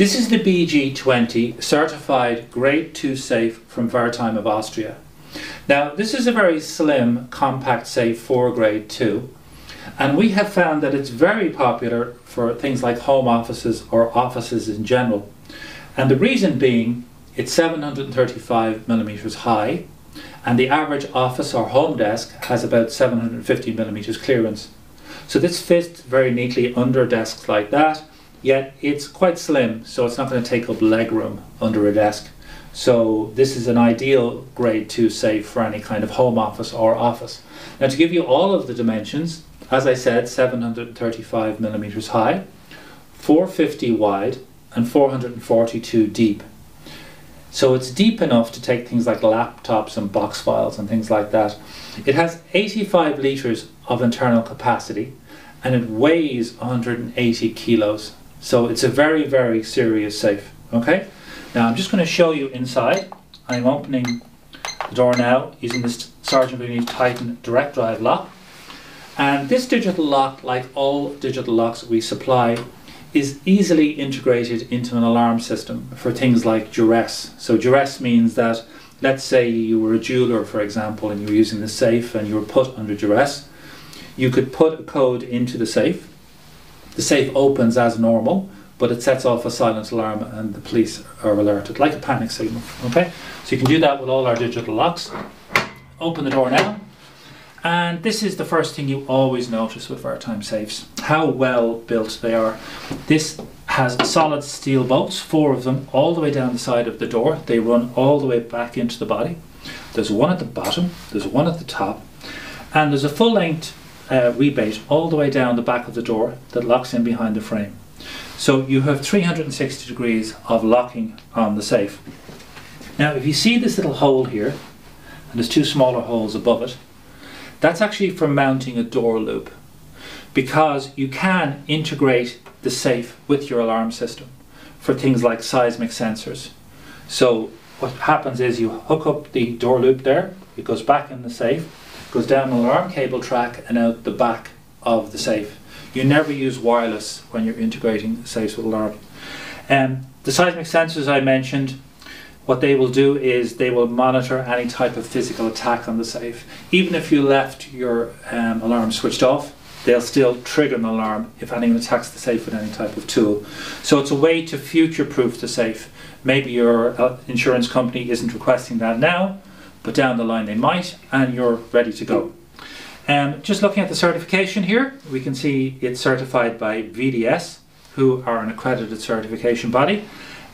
This is the BG20 certified grade 2 safe from Wertheim of Austria. Now this is a very slim compact safe for grade 2 and we have found that it's very popular for things like home offices or offices in general. And the reason being it's 735 millimeters high and the average office or home desk has about 750 millimeters clearance. So this fits very neatly under desks like that, yet it's quite slim, so it's not going to take up leg room under a desk. So this is an ideal grade 2 safe for any kind of home office or office. Now to give you all of the dimensions, as I said, 735 millimeters high, 450 wide, and 442 deep. So it's deep enough to take things like laptops and box files and things like that. It has 85 litres of internal capacity and it weighs 180 kilos. So it's a very, very serious safe. Okay? Now I'm just going to show you inside. I'm opening the door now using this Sergeant Bluey Titan direct drive lock. And this digital lock, like all digital locks we supply, is easily integrated into an alarm system for things like duress. So duress means that let's say you were a jeweler for example and you were using the safe and you were put under duress you could put a code into the safe the safe opens as normal but it sets off a silent alarm and the police are alerted like a panic signal okay so you can do that with all our digital locks open the door now and this is the first thing you always notice with Wertheim safes, how well built they are. This has solid steel bolts, four of them, all the way down the side of the door. They run all the way back into the body. There's one at the bottom, there's one at the top, and there's a full length uh, rebate all the way down the back of the door that locks in behind the frame. So you have 360 degrees of locking on the safe. Now if you see this little hole here, and there's two smaller holes above it, that's actually for mounting a door loop because you can integrate the safe with your alarm system for things like seismic sensors. So what happens is you hook up the door loop there, it goes back in the safe, goes down an alarm cable track and out the back of the safe. You never use wireless when you're integrating safes with alarm. Um, the seismic sensors I mentioned what they will do is they will monitor any type of physical attack on the safe. Even if you left your um, alarm switched off, they'll still trigger an alarm if anyone attacks the safe with any type of tool. So it's a way to future-proof the safe. Maybe your uh, insurance company isn't requesting that now, but down the line they might, and you're ready to go. Um, just looking at the certification here, we can see it's certified by VDS, who are an accredited certification body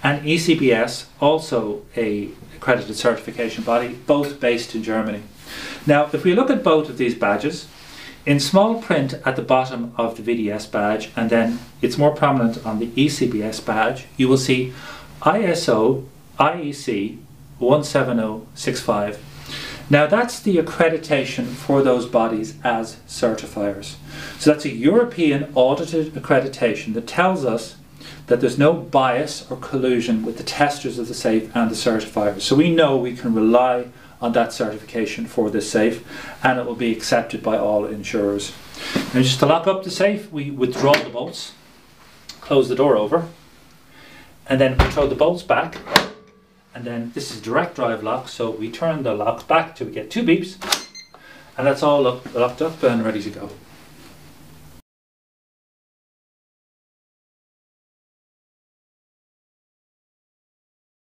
and ECBS, also a accredited certification body, both based in Germany. Now, if we look at both of these badges, in small print at the bottom of the VDS badge, and then it's more prominent on the ECBS badge, you will see ISO IEC 17065. Now that's the accreditation for those bodies as certifiers. So that's a European audited accreditation that tells us that there's no bias or collusion with the testers of the safe and the certifiers. So we know we can rely on that certification for this safe and it will be accepted by all insurers. Now just to lock up the safe, we withdraw the bolts, close the door over, and then we throw the bolts back. And then this is direct drive lock, so we turn the lock back till we get two beeps, and that's all locked up and ready to go.